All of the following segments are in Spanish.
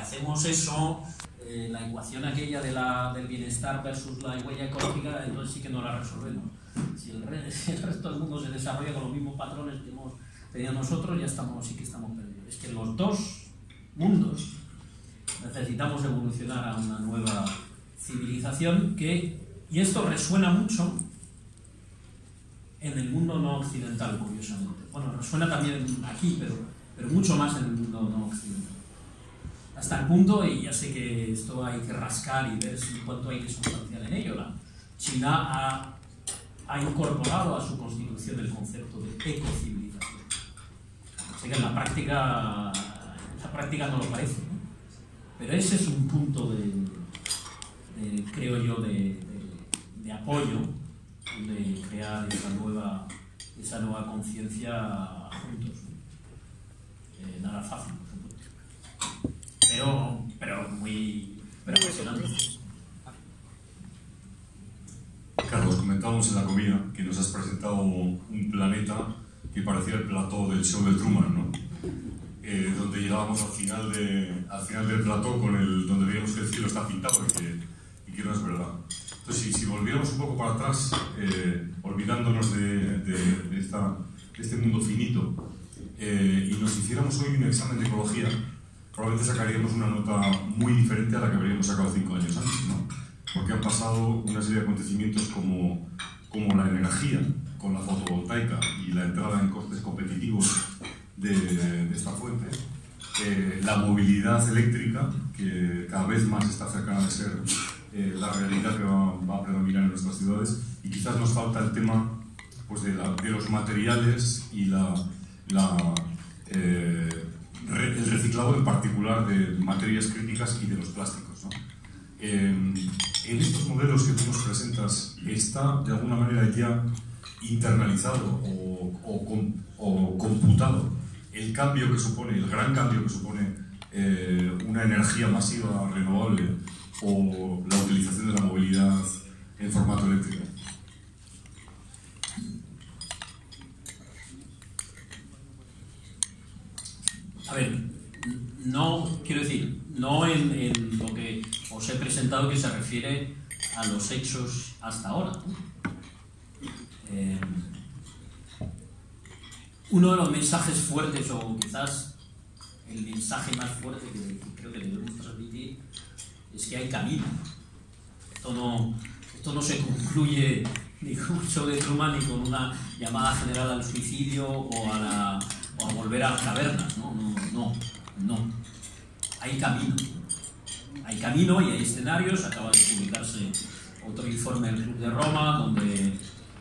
hacemos eso, eh, la ecuación aquella de la, del bienestar versus la huella ecológica, entonces sí que no la resolvemos. Si el, si el resto del mundo se desarrolla con los mismos patrones que hemos tenido nosotros, ya estamos, sí que estamos perdidos. Es que los dos mundos necesitamos evolucionar a una nueva civilización que, y esto resuena mucho en el mundo no occidental, curiosamente. Bueno, resuena también aquí, pero, pero mucho más en el mundo no occidental. Hasta el punto, y ya sé que esto hay que rascar y ver cuánto hay de sustancial en ello, la China ha, incorporado a su constitución el concepto de ecocivilización. Sé que en la práctica, la práctica no lo parece, ¿no? pero ese es un punto de, creo yo, de, apoyo de crear esa nueva, esa nueva conciencia juntos. Eh, nada fácil, por supuesto. Pero, pero muy pero. Carlos, comentábamos en la comida que nos has presentado un planeta que parecía el plató del show de Truman, ¿no? Eh, donde llegábamos al final, de, al final del plató con el, donde veíamos que el cielo está pintado y que, y que no es verdad. Entonces, si, si volviéramos un poco para atrás, eh, olvidándonos de, de, de, esta, de, este mundo finito, eh, y nos hiciéramos hoy un examen de ecología, probablemente sacaríamos una nota muy diferente a la que habríamos sacado cinco años antes, ¿no? Porque han pasado una serie de acontecimientos como, como la energía, con la fotovoltaica y la entrada en costes competitivos de, de esta fuente, eh, la movilidad eléctrica, que cada vez más está cercana de ser eh, la realidad que va, va, a predominar en nuestras ciudades, y quizás nos falta el tema pues, de, la, de los materiales y la, la eh, el reciclado en particular de materias críticas y de los plásticos. ¿no? en estos modelos que tú nos presentas, ¿está de alguna manera ya internalizado o, o, o computado el cambio que supone, el gran cambio que supone eh, una energía masiva renovable o la utilización de la movilidad en formato eléctrico? A ver, no, quiero decir, no en, lo que os he presentado que se refiere a los hechos hasta ahora. Eh, uno de los mensajes fuertes, o quizás el mensaje más fuerte que creo que debemos transmitir, es que hay camino. Esto no, esto no se concluye ni con un de Truman ni con una llamada general al suicidio o a, la, o a volver a cavernas. No, no, no, no. Hay camino. Hay camino y hay escenarios. Acaba de publicarse otro informe del Club de Roma donde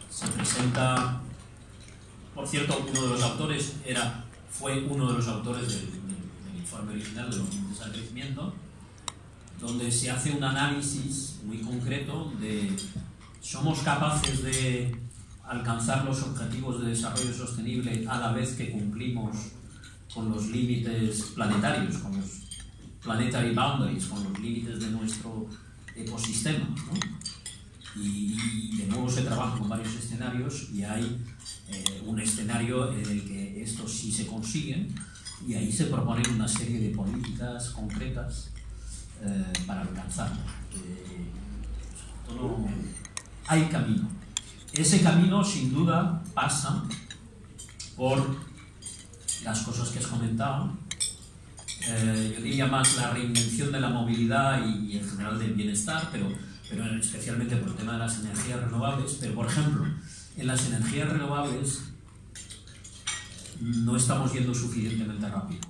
se presenta por cierto, uno de los autores era, fue uno de los autores del, informe original de los límites al crecimiento, donde se hace un análisis muy concreto de somos capaces de alcanzar los objetivos de desarrollo sostenible a la vez que cumplimos con los límites planetarios, con los planetary boundaries, con los límites de nuestro ecosistema. Y, de nuevo se trabaja con varios escenarios y hay eh, un escenario en el que esto sí se consigue y ahí se proponen una serie de políticas concretas eh, para alcanzarlo. Eh, todo, hay camino. Ese camino sin duda pasa por las cosas que has comentado, eh, yo diría más la reinvención de la movilidad y, en general del bienestar, pero, pero especialmente por el tema de las energías renovables. Pero, por ejemplo, en las energías renovables no estamos yendo suficientemente rápido.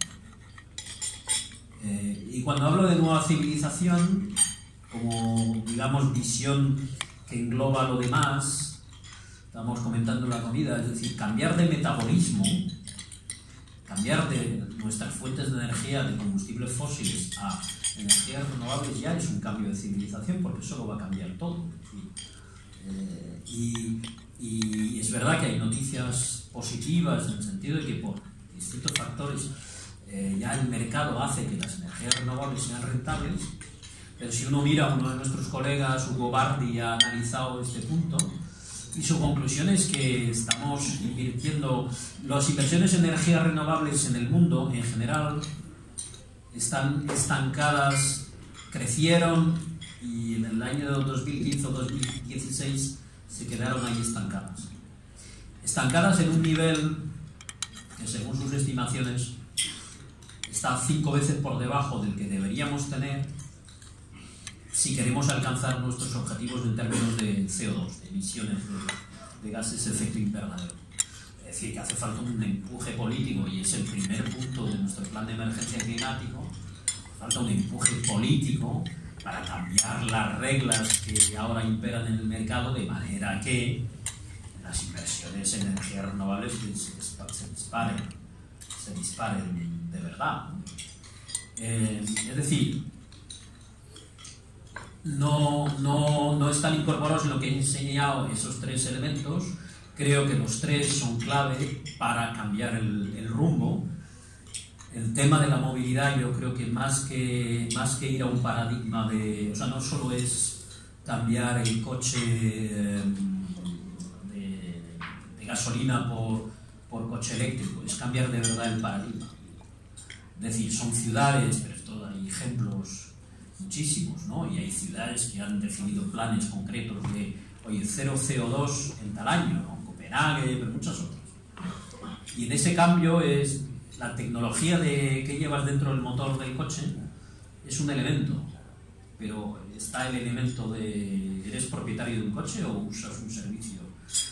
Eh, y cuando hablo de nueva civilización, como digamos visión que engloba lo demás, estamos comentando la comida, es decir, cambiar de metabolismo, cambiar de nuestras fuentes de energía de combustibles fósiles a energías renovables ya es un cambio de civilización porque eso lo va a cambiar todo. Eh, y, y, es verdad que hay noticias positivas en el sentido de que por distintos factores eh, ya el mercado hace que las energías renovables sean rentables, pero si uno mira a uno de nuestros colegas, Hugo Bardi, ha analizado este punto y su conclusión es que estamos invirtiendo las inversiones en energías renovables en el mundo en general están estancadas, crecieron y en el año 2015 o 2016 se quedaron ahí estancadas. Estancadas en un nivel que según sus estimaciones está cinco veces por debajo del que deberíamos tener si queremos alcanzar nuestros objetivos en términos de CO2, de emisiones de, gases de efecto invernadero. Es decir, que hace falta un empuje político y es el primer punto de nuestro plan de emergencia climático. Falta un empuje político para cambiar las reglas que ahora imperan en el mercado de manera que las inversiones en energías renovables se, disparen, se disparen de verdad. Eh, es decir, no, no, no, están incorporados en lo que he enseñado esos tres elementos. Creo que los tres son clave para cambiar el, rumbo. El tema de la movilidad yo creo que más que, más que ir a un paradigma de... O sea, no solo es cambiar el coche de, de, gasolina por, por coche eléctrico, es cambiar de verdad el paradigma. Es decir, son ciudades, pero esto hay ejemplos muchísimos, ¿no? Y hay ciudades que han definido planes concretos de, oye, cero CO2 en tal año, ¿no? Copenhague, pero muchas otras. Y en ese cambio es la tecnología de, que llevas dentro del motor del coche es un elemento, pero está el elemento de, ¿eres propietario de un coche o usas un servicio?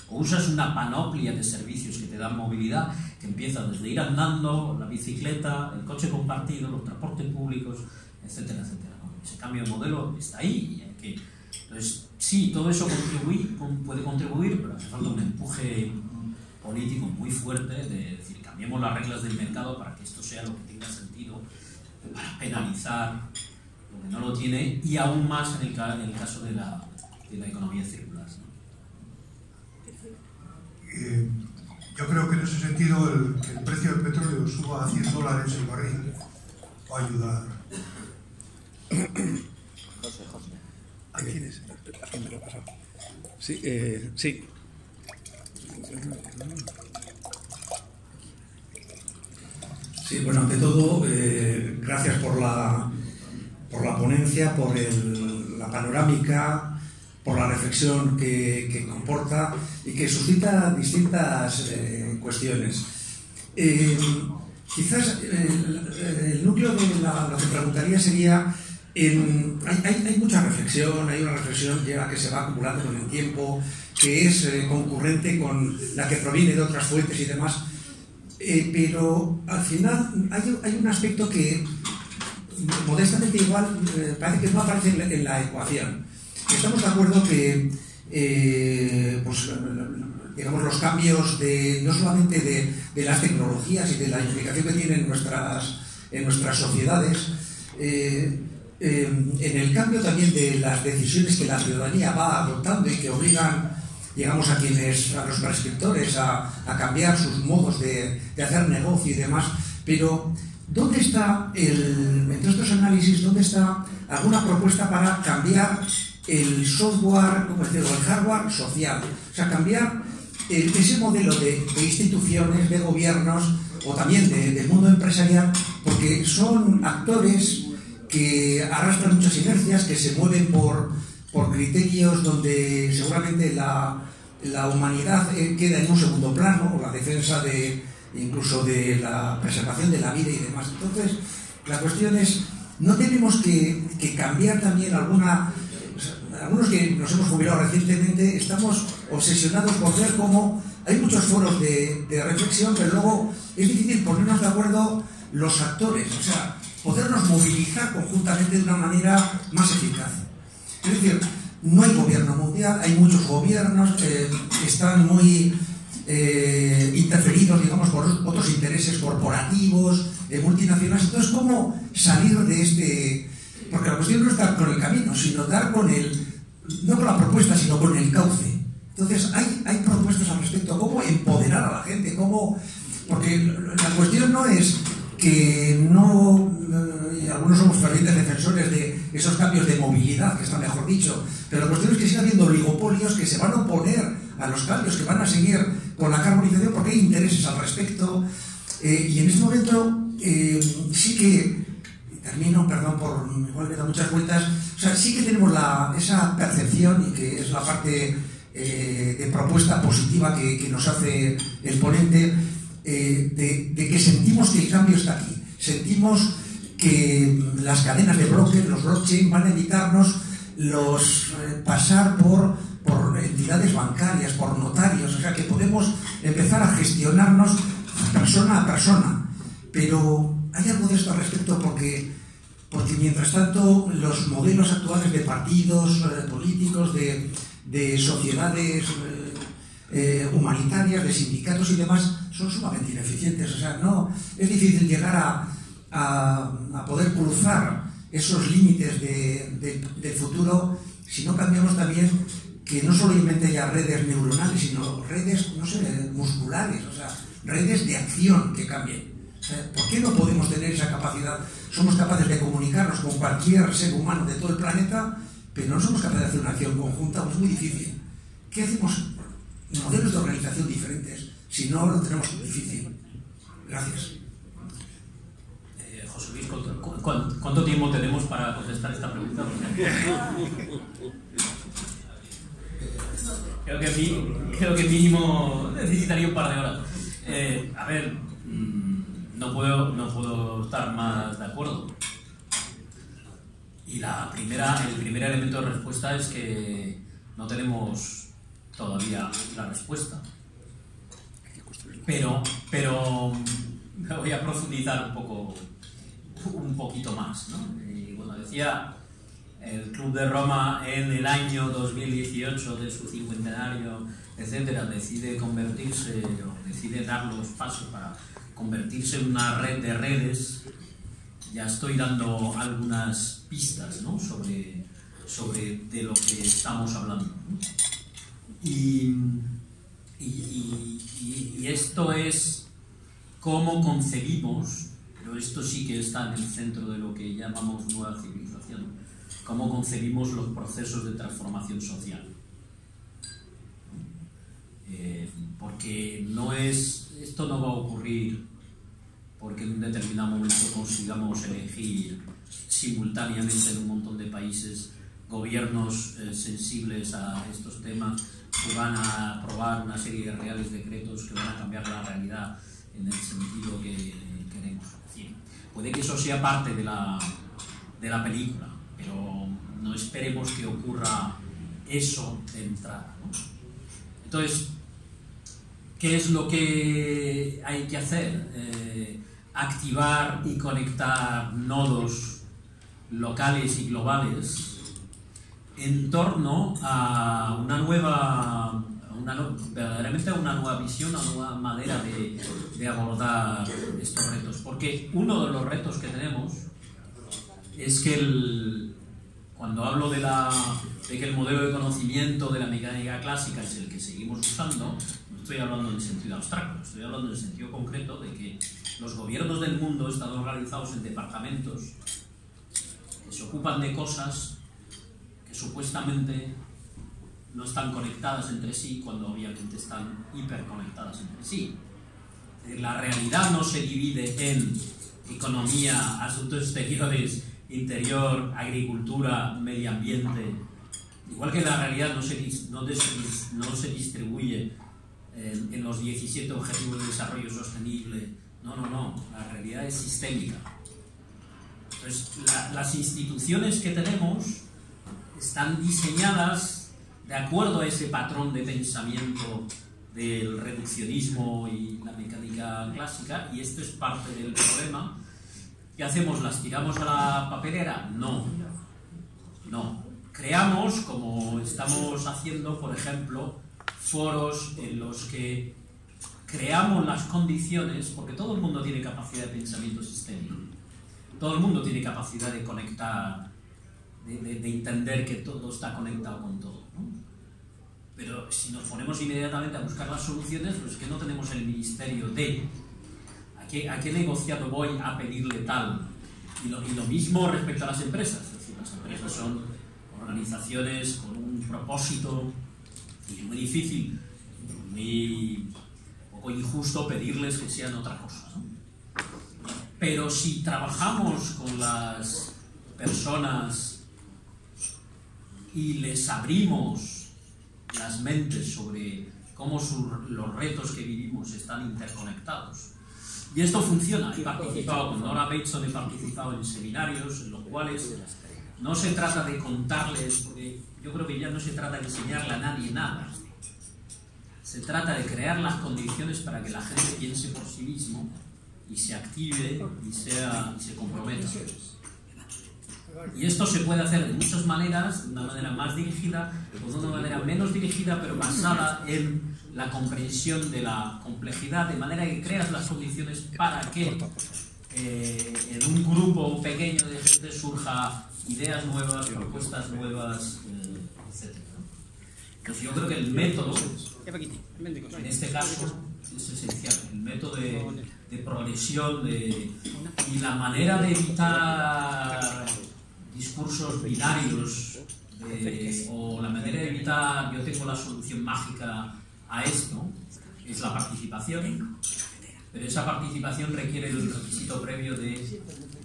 O usas una panoplia de servicios que te dan movilidad, que empieza desde ir andando, la bicicleta, el coche compartido, los transportes públicos, etcétera, etcétera ese cambio de modelo está ahí. Y entonces, sí, todo eso puede contribuir, pero hace falta un empuje político muy fuerte de decir, cambiemos las reglas del mercado para que esto sea lo que tenga sentido, para penalizar lo que no lo tiene, y aún más en el, en el caso de la, de la economía circular. Eh, yo creo que en ese sentido el, que el precio del petróleo suba a 100 dólares el barril va a ayudar José, José. ¿A quién es? ¿A quién me lo pasa? Sí, eh, sí. Sí, bueno, ante todo, eh, gracias por la, por la ponencia, por el, la panorámica, por la reflexión que, que, comporta y que suscita distintas eh, cuestiones. Eh, quizás el, el, núcleo de la, lo que preguntaría sería hay, mucha reflexión, hay una reflexión que se va acumulando con el tiempo, que es eh, concurrente con la que proviene de otras fuentes y demás, eh, pero al final hay, un aspecto que modestamente igual eh, parece que no aparece en la, ecuación. Estamos de acuerdo que pues, los cambios de, no solamente de, las tecnologías y de la implicación que tienen en nuestras, en nuestras sociedades, en el cambio también de las decisiones que la ciudadanía va adoptando y que obligan, digamos, a quienes, a los prescriptores a, cambiar sus modos de, hacer negocio y demás. Pero, ¿dónde está, el, entre estos análisis, dónde está alguna propuesta para cambiar el software, como el hardware social? O sea, cambiar ese modelo de, instituciones, de gobiernos o también del mundo empresarial, porque son actores que arrastran muchas inercias, que se mueven por, por criterios donde seguramente la, la humanidad eh, queda en un segundo plano, o la defensa de incluso de la preservación de la vida y demás. Entonces, la cuestión es, ¿no tenemos que, que cambiar también alguna... Algunos que nos hemos jubilado recientemente estamos obsesionados por ver cómo hay muchos foros de, de reflexión, pero luego es difícil ponernos de acuerdo los actores. O sea, podernos movilizar conjuntamente de una manera más eficaz. Es decir, no hay gobierno mundial, hay muchos gobiernos que están muy eh, interferidos, digamos, por otros intereses corporativos, eh, multinacionales. Entonces, ¿cómo salir de este...? Porque la cuestión no es dar con el camino, sino dar con el... no con la propuesta, sino con el cauce. Entonces, hay, hay propuestas al respecto, cómo empoderar a la gente, cómo... Porque la cuestión no es que no, eh, algunos somos fervientes defensores de esos cambios de movilidad, que está mejor dicho, pero la cuestión es que sigue habiendo oligopolios que se van a oponer a los cambios, que van a seguir con la carbonización porque hay intereses al respecto. Eh, y en este momento eh, sí que camino, perdón por igual me da muchas vueltas, o sea, sí que tenemos la, esa percepción y que es la parte de propuesta positiva que, nos hace el ponente, eh, de, que sentimos que el cambio está aquí. Sentimos que las cadenas de bloques, los blockchain, van a evitarnos los eh, pasar por, por entidades bancarias, por notarios, o sea que podemos empezar a gestionarnos persona a persona. Pero hay algo de esto al respecto porque, porque mientras tanto los modelos actuales de partidos eh, políticos, de, de sociedades eh, humanitarias, de sindicatos y demás son sumamente ineficientes. O sea, no, es difícil llegar a, poder cruzar esos límites de, del futuro si no cambiamos también que no solamente haya redes neuronales, sino redes, no sé, musculares, o sea, redes de acción que cambien. ¿Por qué no podemos tener esa capacidad? Somos capaces de comunicarnos con cualquier ser humano de todo el planeta, pero no somos capaces de hacer una acción conjunta, pues es muy difícil. ¿Qué hacemos? Modelos de organización diferentes. Si no, lo tenemos difícil. Gracias. Eh, José Luis, ¿cuánto, tiempo tenemos para contestar esta pregunta? creo, que, creo que mínimo necesitaría un par de horas. Eh, a ver, mm, no puedo, no puedo estar más de acuerdo. Y la primera, el primer elemento de respuesta es que no tenemos todavía la respuesta. Pero, pero me voy a profundizar un poco, un poquito más. ¿no? Y bueno, decía el Club de Roma en el año 2018 de su cincuentenario, etcétera, decide convertirse o decide dar los pasos para convertirse en una red de redes, ya estoy dando algunas pistas ¿no? sobre, sobre de lo que estamos hablando. Y, esto es cómo concebimos, pero esto sí que está en el centro de lo que llamamos nueva civilización, cómo concebimos los procesos de transformación social. Eh, porque no es, esto no va a ocurrir porque en un determinado momento consigamos elegir simultáneamente en un montón de países gobiernos eh, sensibles a estos temas que van a aprobar una serie de reales decretos que van a cambiar la realidad en el sentido que queremos. puede que eso sea parte de la, de la película, pero no esperemos que ocurra eso de entrada. Entonces, ¿qué es lo que hay que hacer? Eh, activar y conectar nodos locales y globales en torno a una nueva, verdaderamente una nueva visión, una nueva manera de, abordar estos retos. Porque uno de los retos que tenemos es que el, cuando hablo de, la, de que el modelo de conocimiento de la mecánica clásica es el que seguimos usando, no estoy hablando en sentido abstracto, estoy hablando en sentido concreto de que los gobiernos del mundo están organizados en departamentos que se ocupan de cosas que supuestamente no están conectadas entre sí cuando obviamente están hiperconectadas entre sí. La realidad no se divide en economía, asuntos exteriores, interior, agricultura, medio ambiente. Igual que la realidad no se, no, se distribuye en, en los 17 Objetivos de Desarrollo Sostenible no, no, no, la realidad es sistémica. Entonces, las instituciones que tenemos están diseñadas de acuerdo a ese patrón de pensamiento del reduccionismo y la mecánica clásica, y esto es parte del problema. ¿Qué hacemos? ¿Las tiramos a la papelera? No, no. Creamos, como estamos haciendo, por ejemplo, foros en los que creamos las condiciones, porque todo el mundo tiene capacidad de pensamiento sistémico, todo el mundo tiene capacidad de conectar, de, entender que todo está conectado con todo. Pero si nos ponemos inmediatamente a buscar las soluciones, pues es que no tenemos el ministerio de a qué, a qué negociado voy a pedirle tal. Y lo, y lo mismo respecto a las empresas. Es decir, las empresas son organizaciones con un propósito y es muy difícil, muy injusto pedirles que sean otra cosa. Pero si trabajamos con las personas y les abrimos las mentes sobre cómo los retos que vivimos están interconectados, y esto funciona. He participado con Nora Bateson, he participado en seminarios en los cuales no se trata de contarles, porque yo creo que ya no se trata de enseñarle a nadie nada. Se trata de crear las condiciones para que la gente piense por sí mismo y se active y, sea, y se comprometa. Y esto se puede hacer de muchas maneras, de una manera más dirigida o de una manera menos dirigida, pero basada en la comprensión de la complejidad, de manera que creas las condiciones para que eh, en un grupo pequeño de gente surja ideas nuevas, propuestas nuevas, eh, etc. Pues yo creo que el método, en este caso, es esencial. El método de, de progresión de, y la manera de evitar discursos binarios o la manera de evitar yo tengo la solución mágica a esto es la participación, pero esa participación requiere el requisito previo de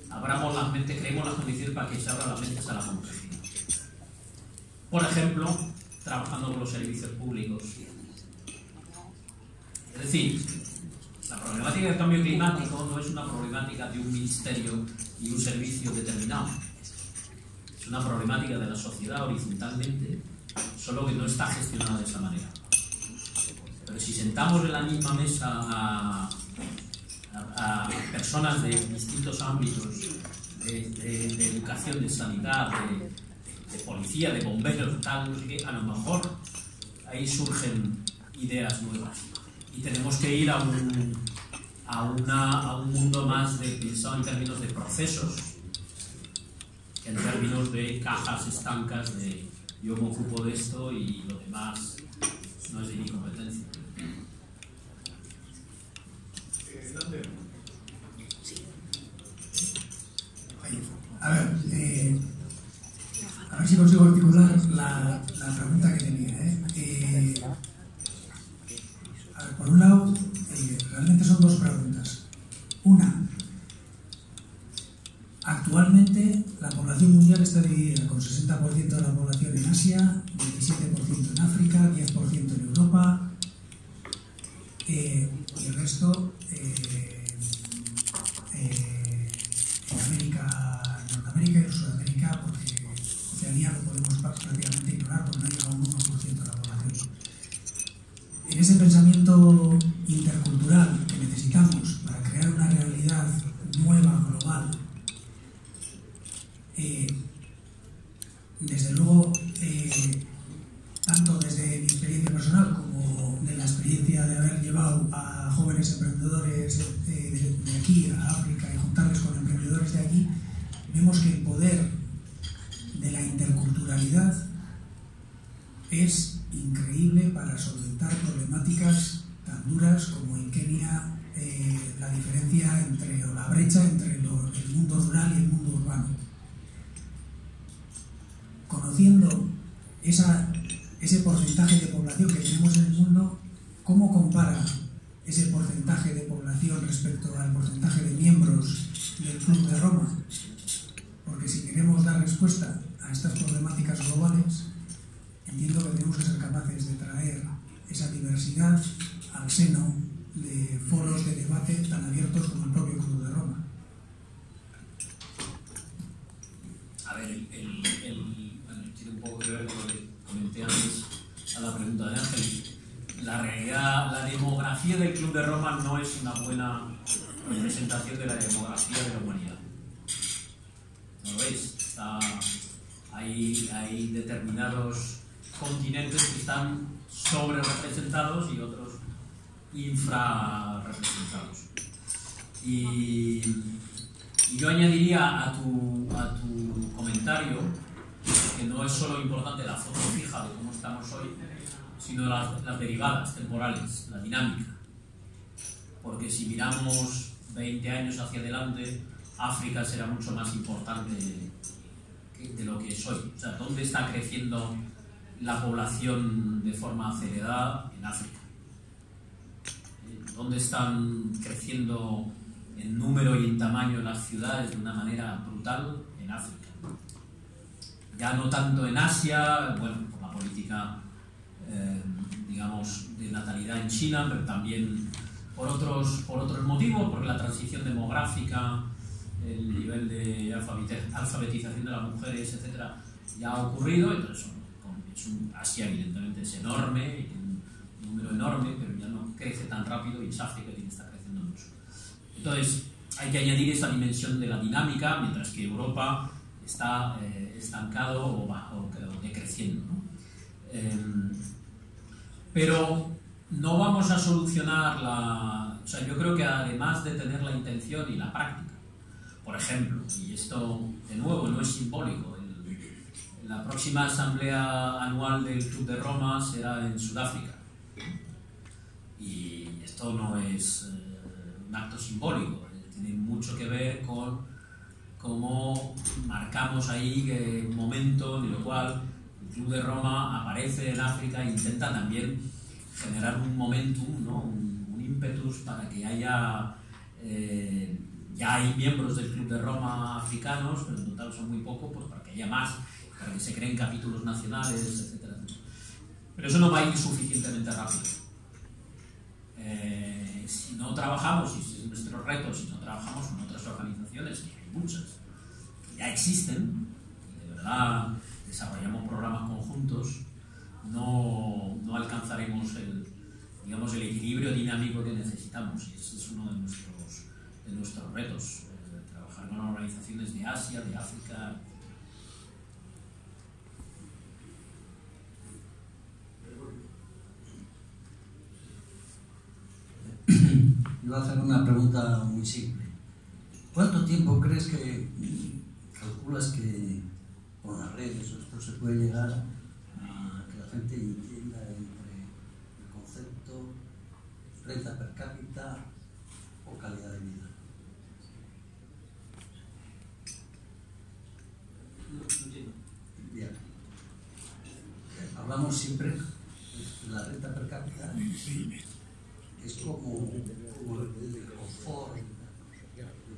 abramos las mentes, creemos las condiciones para que se abran las mentes a la complejidad. Por ejemplo, trabajando con los servicios públicos. Es decir, la problemática del cambio climático no es una problemática de un ministerio y un servicio determinado. Una problemática de la sociedad horizontalmente, solo que no está gestionada de esa manera. Pero si sentamos en la misma mesa a, personas de distintos ámbitos, de, educación, de sanidad, de, policía, de bomberos, tal, a lo mejor ahí surgen ideas nuevas. Y tenemos que ir a un, a, a un mundo más de, pensado en términos de procesos, en términos de cajas estancas de yo me ocupo de esto y lo demás no es de mi competencia. A ver, eh, a ver si consigo articular la, la pregunta que tenía. ¿eh? Eh, a ver, por un lado, realmente son dos preguntas. Una, actualmente la población mundial está dividida con 60% de la población en Asia, 27% en África, 10% en Europa y el resto en América, Norteamérica y Sudamérica, porque Lo podemos prácticamente ignorar porque no llega a un 1% de la población. En ese demografía del Club de Roma no es una buena representación de la demografía de la humanidad. ¿No lo veis? Hay, determinados continentes que están sobre representados y otros infrarrepresentados. Y, y yo añadiría a tu, comentario que no es solo importante la foto fija de cómo estamos hoy, sino las derivadas temporales, la dinámica. Porque si miramos 20 años hacia adelante, África será mucho más importante de lo que es hoy. O sea, ¿dónde está creciendo la población de forma acelerada? En África. ¿Dónde están creciendo en número y en tamaño las ciudades de una manera brutal en África. Ya no tanto en Asia, bueno, por la política, eh, digamos, de natalidad en China, pero también por otros, por otros motivos, porque la transición demográfica, el nivel de alfabetización de las mujeres, etcétera, ya ha ocurrido, entonces es un, Asia evidentemente es enorme, un número enorme, pero ya no crece tan rápido y es África quien está creciendo mucho. Entonces, hay que añadir esta dimensión de la dinámica, mientras que Europa está eh, estancado o, bajo, o decreciendo. ¿no? Em, pero no vamos a solucionar la... O sea, yo creo que además de tener la intención y la práctica, por ejemplo, y esto de nuevo no es simbólico, la próxima asamblea anual del Club de Roma será en Sudáfrica. Y esto no es eh, un acto simbólico, eh, tiene mucho que ver con cómo marcamos ahí un momento en el cual el Club de Roma aparece en África e intenta también generar un momentum, ¿no? un, ímpetus para que haya... Eh, ya hay miembros del Club de Roma africanos, pero en total son muy pocos, pues para que haya más, para que se creen capítulos nacionales, etc. Pero eso no va a ir suficientemente rápido. Eh, si no trabajamos, y si es nuestro reto, si no trabajamos con otras organizaciones, que hay muchas, que ya existen, y de verdad desarrollamos programas conjuntos, no, no alcanzaremos el, digamos, el equilibrio dinámico que necesitamos. Y ese es uno de nuestros, de nuestros retos, eh, trabajar con organizaciones de Asia, de África. Iba a hacer una pregunta muy simple. ¿Cuánto tiempo crees que calculas que con las redes esto se puede llegar gente entienda entre el concepto renta per cápita o calidad de vida. Bien. Hablamos siempre de la renta per cápita. Es como, como el confort,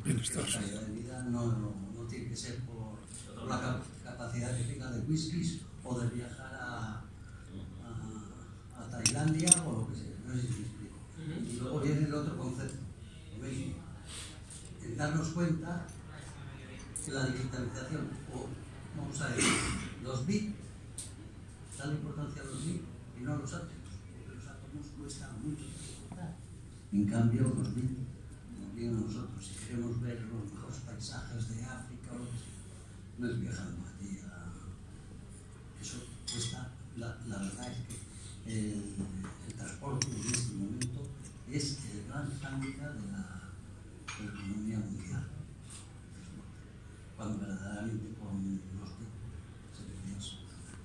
la calidad de vida no, no, tiene que ser por, por la capacidad de whiskies o de viajar Tailandia o lo que sea, no sé si me explico. Y luego viene el otro concepto, mismo, el darnos cuenta que la digitalización, o vamos a decir, los bits, dan importancia a los bits y no a los átomos, porque los átomos cuestan mucho transportar. En cambio, los bits nos vienen a nosotros. Si queremos ver los mejores paisajes de África no es allí a... La, verdad es que el, transporte en este momento es el gran hándicap de la, economía mundial. Cuando verdaderamente con los se solucionar.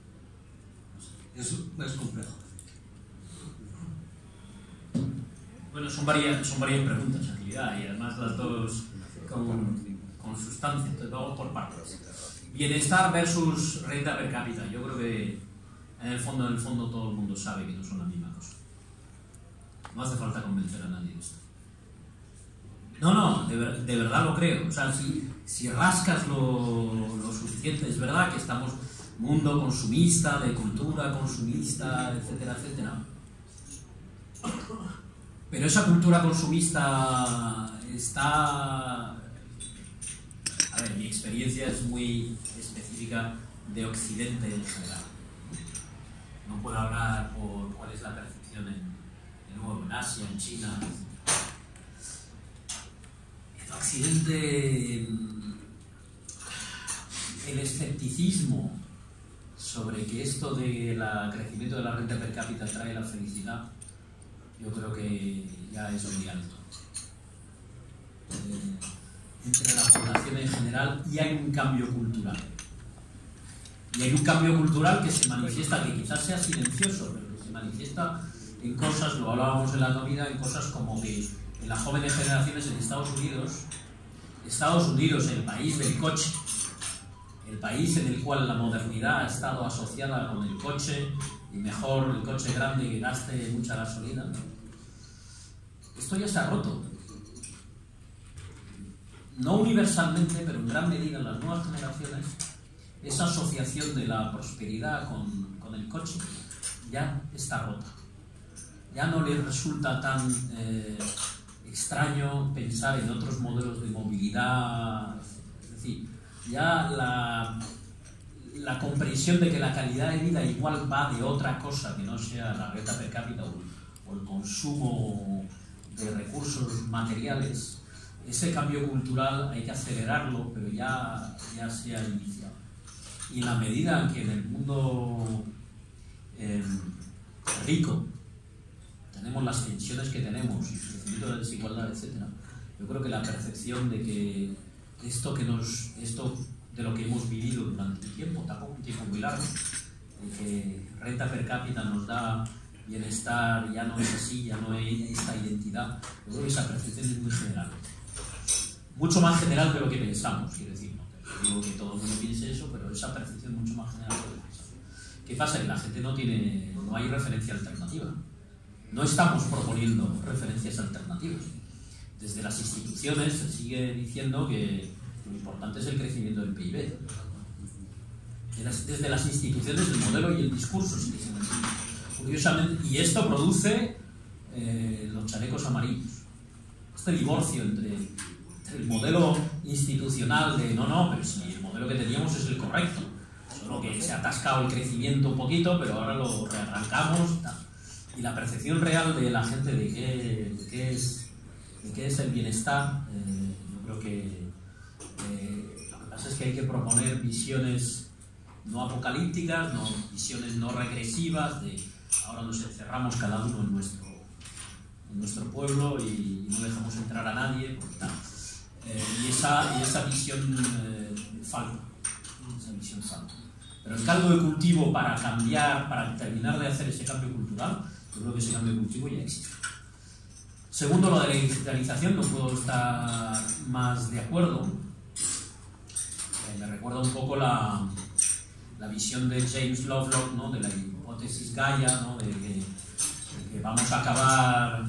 Eso es complejo. Bueno, son varias, son varias preguntas en realidad y además las dos con, con sustancia, entonces vamos por partes. Bienestar versus renta per cápita. Yo creo que en el fondo, en el fondo todo el mundo sabe que no son la misma cosa. No hace falta convencer a nadie de esto. No, no, de, de verdad lo creo. O sea, si, si rascas lo, lo, suficiente, es verdad que estamos mundo consumista, de cultura consumista, etcétera, etcétera. Pero esa cultura consumista está... A ver, mi experiencia es muy específica de Occidente en general no puedo hablar por cuál es la percepción en, de nuevo en Asia, en China. En Occidente, el escepticismo sobre que esto del crecimiento de la renta per cápita trae la felicidad, yo creo que ya es muy alto. Eh, entre la población en general y hay un cambio cultural. Y hay un cambio cultural que se manifiesta, que quizás sea silencioso, pero que se manifiesta en cosas, lo hablábamos en la comida, en cosas como que en las jóvenes generaciones en Estados Unidos, Estados Unidos, el país del coche, el país en el cual la modernidad ha estado asociada con el coche, y mejor el coche grande que gaste mucha gasolina, esto ya se ha roto. no universalmente, pero en gran medida en las nuevas generaciones, esa asociación de la prosperidad con, con el coche ya está rota. Ya no les resulta tan eh, extraño pensar en otros modelos de movilidad. Es decir, ya la, la comprensión de que la calidad de vida igual va de otra cosa que no sea la renta per cápita o, el consumo de recursos materiales, ese cambio cultural hay que acelerarlo, pero ya, ya se ha iniciado. Y en la medida que en el mundo eh, rico tenemos las tensiones que tenemos, crecimiento de desigualdad, etc., yo creo que la percepción de que esto, que nos, esto de lo que hemos vivido durante un tiempo, tampoco un tiempo muy largo, de que renta per cápita nos da bienestar, ya no es así, ya no hay esta identidad, yo creo que esa percepción es muy general. Mucho más general de lo que pensamos, quiero decir. Digo que todo el mundo piense eso, pero esa percepción mucho más general de lo que pensamos. ¿Qué pasa? Que la gente no tiene, no hay referencia alternativa. No estamos proponiendo referencias alternativas. Desde las instituciones se sigue diciendo que lo importante es el crecimiento del PIB. Desde las instituciones el modelo y el discurso sigue siendo Curiosamente, y esto produce eh, los chalecos amarillos. Este divorcio entre, el modelo institucional de no, no, pero si el modelo que teníamos es el correcto, solo que se ha atascado el crecimiento un poquito, pero ahora lo rearrancamos. Tal. Y la percepción real de la gente de qué, es, de qué es el bienestar, eh, yo creo que eh, lo que pasa es que hay que proponer visiones no apocalípticas, no, visiones no regresivas de ahora nos encerramos cada uno en nuestro, en nuestro pueblo y no dejamos entrar a nadie, eh, y, esa, y esa visión eh, falta, esa visión falta. Pero el caldo de cultivo para cambiar, para terminar de hacer ese cambio cultural, yo creo que ese cambio de cultivo ya existe. Segundo, lo de la digitalización, no puedo estar más de acuerdo. Eh, me recuerda un poco la, la visión de James Lovelock, ¿no? de la hipótesis Gaia, ¿no? de, que, de, que, vamos a acabar,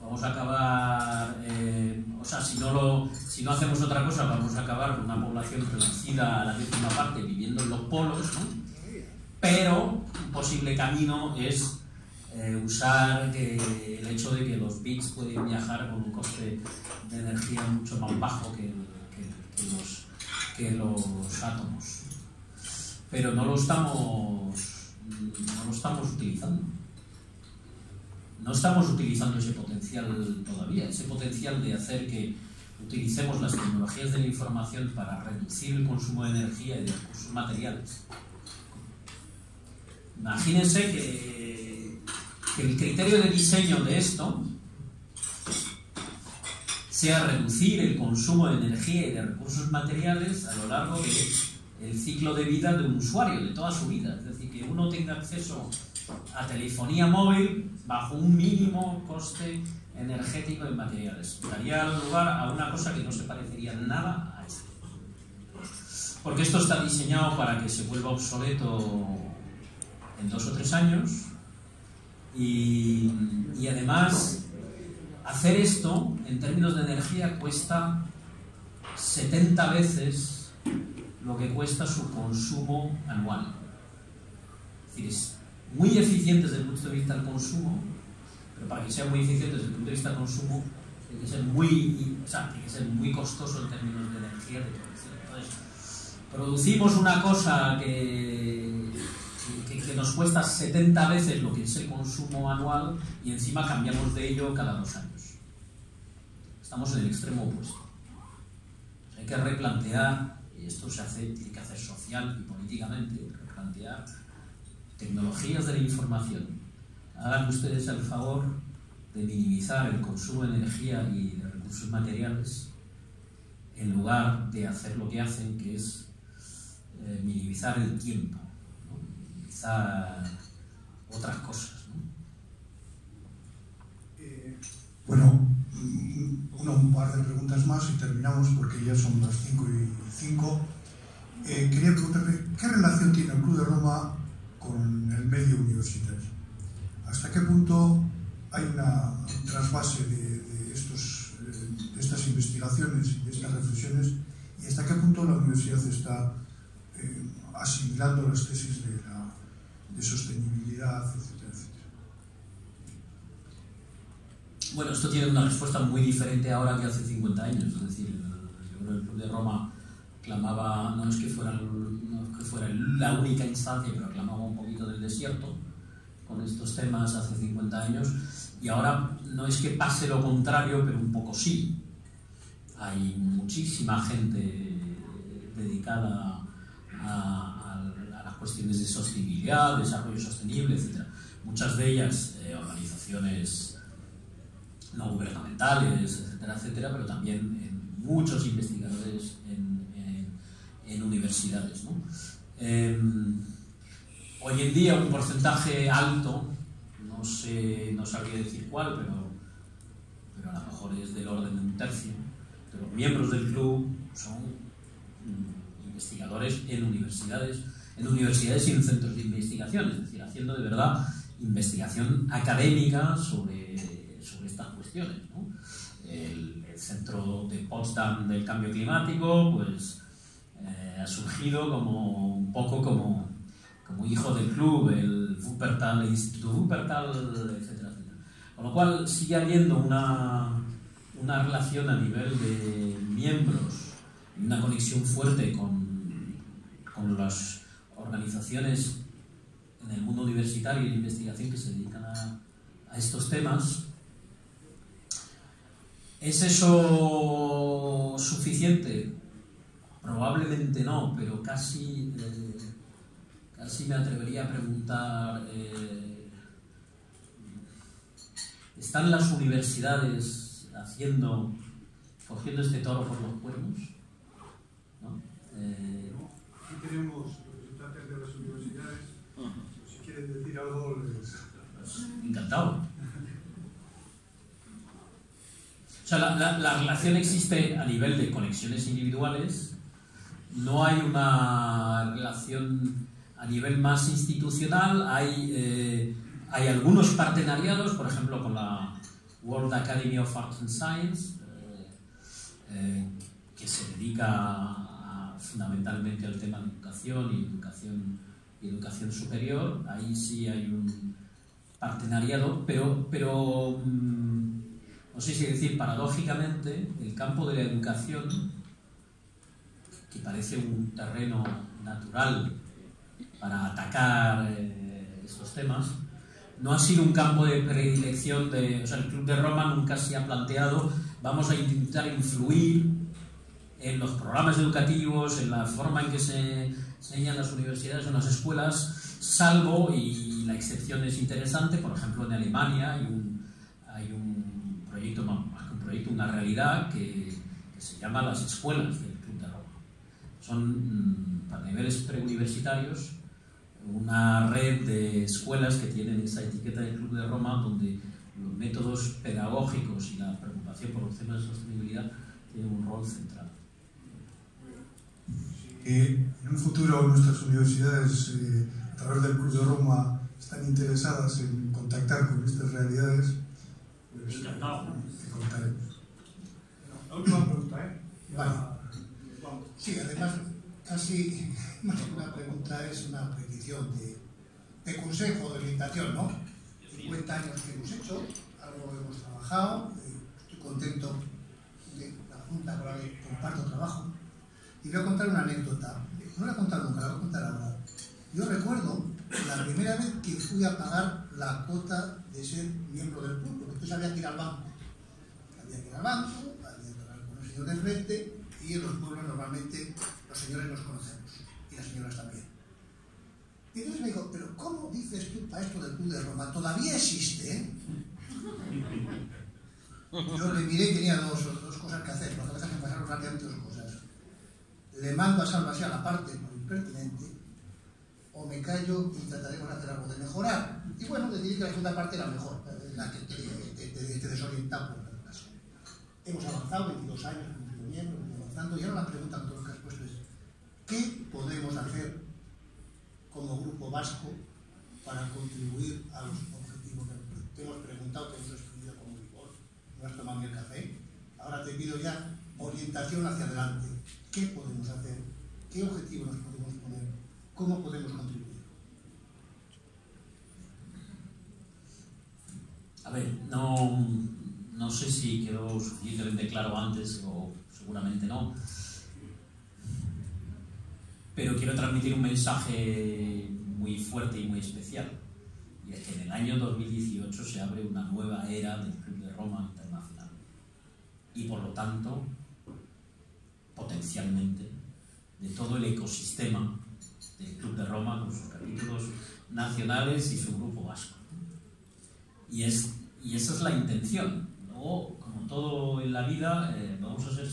vamos a acabar, eh, o sea, si no, lo, si no hacemos otra cosa, vamos a acabar con una población reducida a la décima parte viviendo en los polos, ¿no? pero un posible camino es eh, usar que el hecho de que los bits pueden viajar con un coste de energía mucho más bajo que, que, que los, que los átomos pero no lo estamos no lo estamos utilizando no estamos utilizando ese potencial todavía ese potencial de hacer que utilicemos las tecnologías de la información para reducir el consumo de energía y de recursos materiales imagínense que, que el criterio de diseño de esto sea reducir el consumo de energía y de recursos materiales a lo largo de el ciclo de vida de un usuario, de toda su vida. Es decir, que uno tenga acceso a telefonía móvil bajo un mínimo coste energético de materiales. Daría lugar a una cosa que no se parecería nada a esto. Porque esto está diseñado para que se vuelva obsoleto en dos o tres años y, y además hacer esto en términos de energía cuesta 70 veces lo que cuesta su consumo anual. Es decir, muy eficiente desde el punto de vista del consumo, pero para que sea muy eficiente desde el punto de vista del consumo, tiene que ser muy, o sea, tiene que ser muy costoso en términos de energía de producción. Entonces, producimos una cosa que, que, que, nos cuesta 70 veces lo que es el consumo anual y encima cambiamos de ello cada dos años. Estamos en el extremo opuesto. Hay que replantear y esto se hace, tiene que hacer social y políticamente, replantear tecnologías de la información. Hagan ustedes el favor de minimizar el consumo de energía y de recursos materiales en lugar de hacer lo que hacen, que es eh, minimizar el tiempo, minimizar otras cosas. Eh, bueno, una, un par de preguntas más y terminamos porque ya son las 5 y 5. Eh, quería preguntarle, ¿qué relación tiene el Club de Roma con el medio universitario? ¿Hasta qué punto hay una trasvase de, de, estos, eh, de estas investigaciones, de estas reflexiones universidad está eh, asimilando las tesis de, la, de sostenibilidad, etcétera, etcétera. Bueno, esto tiene una respuesta muy diferente ahora que hace 50 años. Es decir, el, Club de Roma clamaba, no es que fuera, que fuera la única instancia, pero clamaba un poquito del desierto con estos temas hace 50 años. Y ahora no es que pase lo contrario, pero un poco sí. Hay muchísima gente dedicada a, a, a las cuestiones de sostenibilidad, desarrollo sostenible, etc. Muchas de ellas eh, organizaciones no gubernamentales, etcétera, etcétera, pero también en muchos investigadores en, en universidades. ¿no? Eh, hoy en día un porcentaje alto, no sé, no sabría decir cuál, pero, pero a lo mejor es del orden de un tercio, de los miembros del club son mm, investigadores en universidades, en universidades y en centros de investigación, es decir, haciendo de verdad investigación académica sobre, sobre estas cuestiones. ¿no? El, el, centro de Potsdam del cambio climático, pues eh, ha surgido como un poco como, como hijo del club, el Wuppertal, el Instituto Wuppertal, etcétera, etcétera. Con lo cual sigue habiendo una, una relación a nivel de miembros y una conexión fuerte con, con las organizaciones en el mundo universitario y de investigación que se dedican a, a estos temas. ¿Es eso suficiente? Probablemente no, pero casi, eh, casi me atrevería a preguntar, eh, ¿están las universidades haciendo, cogiendo este toro por los cuernos? ¿No? Eh, Aquí tenemos representantes de las universidades, si quieren decir algo, les... Pues, encantado. O sea, la, la, la, relación existe a nivel de conexiones individuales, no hay una relación a nivel más institucional, hay, eh, hay algunos partenariados, por ejemplo, con la World Academy of Arts and Science, eh, eh, que se dedica a, fundamentalmente al tema de educación y educación, y educación superior, ahí sí hay un partenariado, pero, pero mmm, no sé si decir paradójicamente, el campo de la educación, que parece un terreno natural para atacar eh, estos temas, no ha sido un campo de predilección de. O sea, el Club de Roma nunca se ha planteado, vamos a intentar influir en los programas educativos, en la forma en que se enseñan las universidades o las escuelas, salvo, y la excepción es interesante, por ejemplo, en Alemania hay un, hay un proyecto, un proyecto, una realidad que, que se llama las escuelas del. Son, para niveles preuniversitarios, una red de escuelas que tienen esa etiqueta del Club de Roma, donde los métodos pedagógicos y la preocupación por los temas de sostenibilidad tienen un rol central. Que en un futuro nuestras universidades, eh, a través del Club de Roma, están interesadas en contactar con estas realidades, pues, Encantado. te contaremos. La última pregunta, ¿eh? Vale. Sí, además, casi más que una pregunta es una petición de, de consejo, de orientación, ¿no? 50 años que hemos hecho, algo hemos trabajado, eh, estoy contento de la Junta con la que comparto trabajo. Y voy a contar una anécdota. No la he contado nunca, la voy a contar ahora. Yo recuerdo la primera vez que fui a pagar la cuota de ser miembro del club, porque entonces había que ir al banco. Había que ir al banco, había que hablar con el señor del frente, y en los pueblos normalmente los señores nos conocemos, y las señoras también. Y entonces me dijo, pero ¿cómo dices tú para esto del Club de Roma? Todavía existe, ¿eh? Yo le miré y tenía dos, dos cosas que hacer, porque a veces me pasaron rápidamente dos cosas. Le mando a Salvasía la parte por impertinente, o me callo y trataremos de hacer algo de mejorar. Y bueno, decidí que la segunda parte era mejor, la que te, te, te, te desorientaba por. Hemos avanzado 22 años, cumplido miembros, avanzando, y ahora la pregunta que que has puesto es, ¿qué podemos hacer como grupo vasco para contribuir a los objetivos club? Te hemos preguntado, te hemos escrito como rigor, no has tomado el café, ahora te pido ya orientación hacia adelante. ¿Qué podemos hacer ¿Qué objetivo nos podemos poner? ¿Cómo podemos contribuir? A ver, no, no sé si quedó suficientemente claro antes o seguramente no, pero quiero transmitir un mensaje muy fuerte y muy especial. Y es que en el año 2018 se abre una nueva era del Club de Roma Internacional. Y por lo tanto, potencialmente, de todo el ecosistema del Club de Roma con sus capítulos nacionales y su grupo vasco. Y, es, y esa es la intención. Luego, como todo en la vida, eh, vamos, a ser,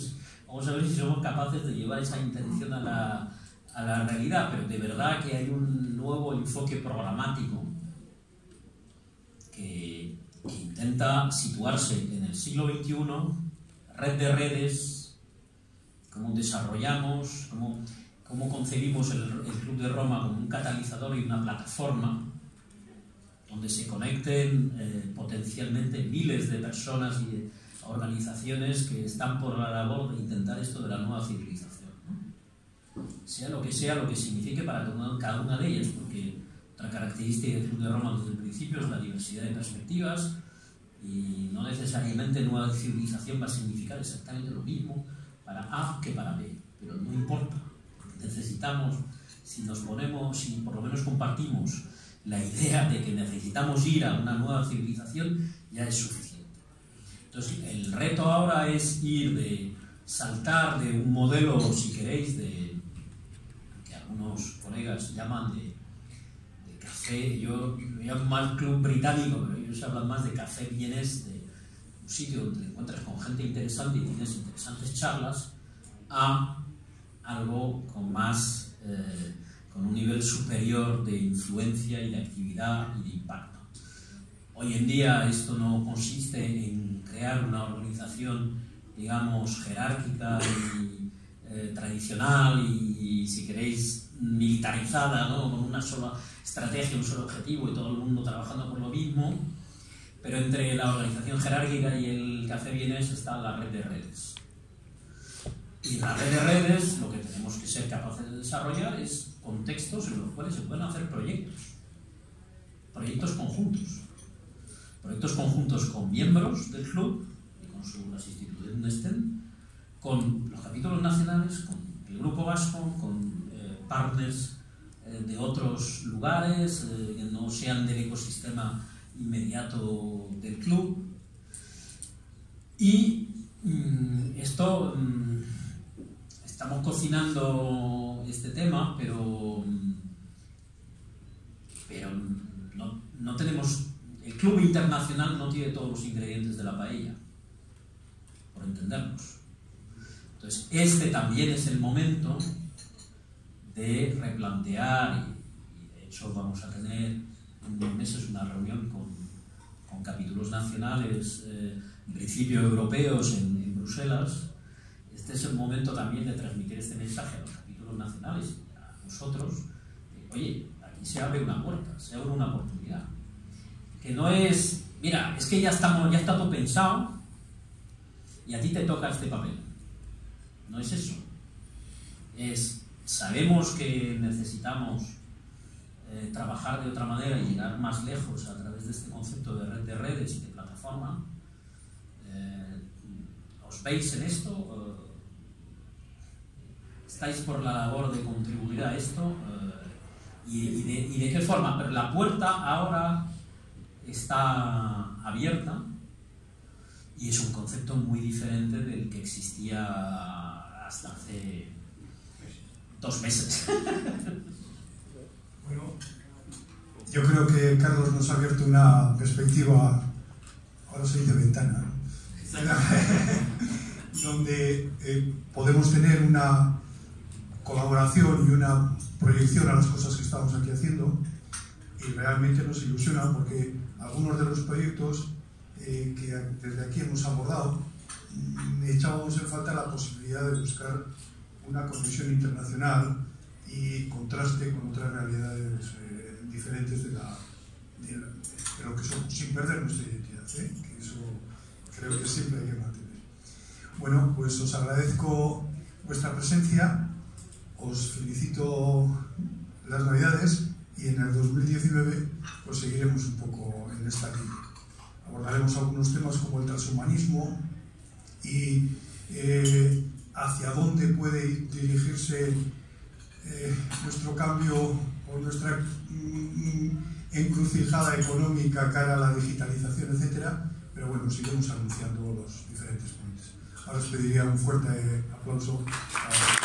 vamos a ver si somos capaces de llevar esa intención a la, a la realidad, pero de verdad que hay un nuevo enfoque programático que, intenta situarse en el siglo XXI, red de redes, cómo desarrollamos, cómo, cómo concebimos el, el Club de Roma como un catalizador y una plataforma donde se conecten eh, potencialmente miles de personas y de organizaciones que están por la labor de intentar esto de la nueva civilización. ¿no? Sea lo que sea, lo que signifique para cada una de ellas, porque otra característica del Club de Roma desde el principio es la diversidad de perspectivas y no necesariamente nueva civilización va a significar exactamente lo mismo para A que para B, pero no importa, necesitamos, si nos ponemos, si por lo menos compartimos la idea de que necesitamos ir a una nueva civilización ya es suficiente. Entonces, el reto ahora es ir de saltar de un modelo, si queréis, de que algunos colegas llaman de, café, yo me llamo más club británico, pero ellos hablan más de café vienes, de un sitio donde te encuentras con gente interesante y tienes interesantes charlas, a algo con más... Eh, con un nivel superior de influencia y de actividad y de impacto. Hoy en día esto no consiste en crear una organización, digamos, jerárquica y eh, tradicional y, si queréis, militarizada, ¿no? con una sola estrategia, un solo objetivo y todo el mundo trabajando por lo mismo, pero entre la organización jerárquica y el café bienes está la red de redes. Y la red de redes, lo que tenemos que ser capaces de desarrollar es contextos en los cuales se pueden hacer proyectos, proyectos conjuntos, proyectos conjuntos con miembros del club y con las instituciones donde estén, con los capítulos nacionales, con el grupo vasco, con eh, partners eh, de otros lugares eh, que no sean del ecosistema inmediato del club. Y mmm, esto mmm, estamos cocinando este tema, pero, pero no, no, tenemos. El club internacional no tiene todos los ingredientes de la paella, por entendernos. Entonces, este también es el momento de replantear, y, de hecho vamos a tener en unos meses una reunión con, con capítulos nacionales, eh, en principio europeos, en, en Bruselas este es el momento también de transmitir este mensaje a los capítulos nacionales a nosotros. Oye, aquí se abre una puerta, se abre una oportunidad. Que no es, mira, es que ya, estamos, ya está todo pensado y a ti te toca este papel. No es eso. Es, sabemos que necesitamos eh, trabajar de otra manera y llegar más lejos a través de este concepto de red de redes de plataforma. Eh, ¿Os veis en esto? estáis por la labor de contribuir a esto eh, y, de, y, de, qué forma. Pero la puerta ahora está abierta y es un concepto muy diferente del que existía hasta hace dos meses. bueno, yo creo que Carlos nos ha abierto una perspectiva, ahora se dice ventana, donde eh, podemos tener una colaboración y una proyección a las cosas que estamos aquí haciendo y realmente nos ilusiona porque algunos de los proyectos eh, que desde aquí hemos abordado echábamos en falta la posibilidad de buscar una conexión internacional y contraste con otras realidades eh, diferentes de, la, de, la, de, lo que somos, sin perder nuestra identidad, ¿eh? que eso creo que siempre hay que mantener. Bueno, pues os agradezco vuestra presencia os felicito las Navidades y en el 2019 pues seguiremos un poco en esta línea. Abordaremos algunos temas como el transhumanismo y eh, hacia dónde puede dirigirse eh, nuestro cambio o nuestra mm, encrucijada económica cara a la digitalización, etcétera. Pero bueno, seguimos anunciando los diferentes puntos. Ahora os pediría un fuerte aplauso a